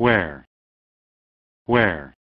where, where.